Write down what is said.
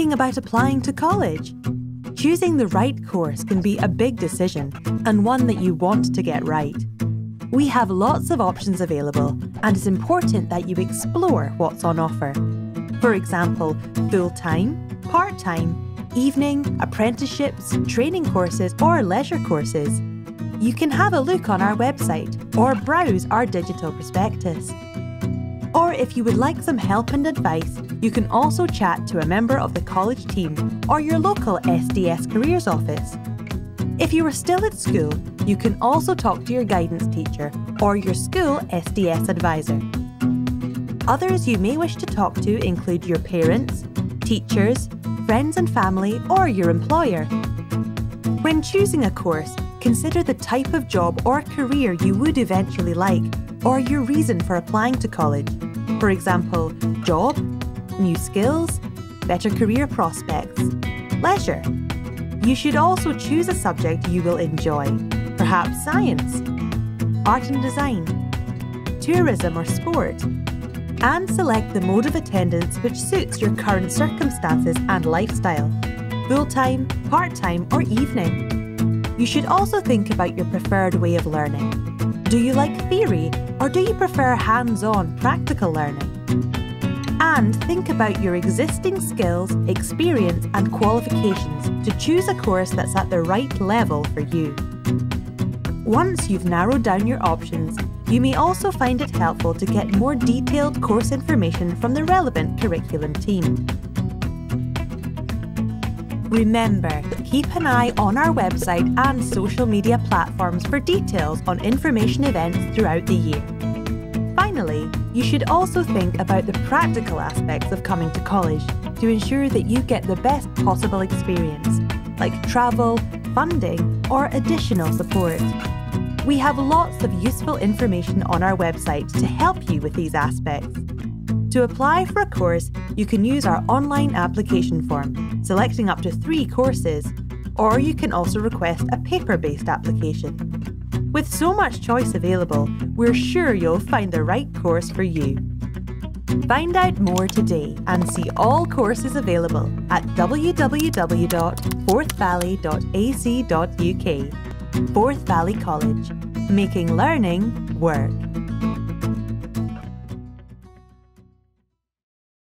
thinking about applying to college? Choosing the right course can be a big decision and one that you want to get right. We have lots of options available, and it's important that you explore what's on offer. For example, full time, part time, evening, apprenticeships, training courses, or leisure courses. You can have a look on our website or browse our digital prospectus. Or if you would like some help and advice, you can also chat to a member of the college team or your local SDS Careers office. If you are still at school, you can also talk to your guidance teacher or your school SDS advisor. Others you may wish to talk to include your parents, teachers, friends and family, or your employer. When choosing a course, consider the type of job or career you would eventually like, or your reason for applying to college. For example, job, new skills, better career prospects, leisure, you should also choose a subject you will enjoy, perhaps science, art and design, tourism or sport, and select the mode of attendance which suits your current circumstances and lifestyle full time, part time, or evening. You should also think about your preferred way of learning. Do you like theory or do you prefer hands on practical learning? and think about your existing skills, experience, and qualifications to choose a course that's at the right level for you. Once you've narrowed down your options, you may also find it helpful to get more detailed course information from the relevant curriculum team. Remember, keep an eye on our website and social media platforms for details on information events throughout the year. Finally, you should also think about the practical aspects of coming to college to ensure that you get the best possible experience, like travel, funding, or additional support. We have lots of useful information on our website to help you with these aspects. To apply for a course, you can use our online application form, selecting up to three courses, or you can also request a paper based application. With so much choice available, we're sure you'll find the right course for you. Find out more today and see all courses available at www.forthvalley.ac.uk. Forth Valley College, making learning work.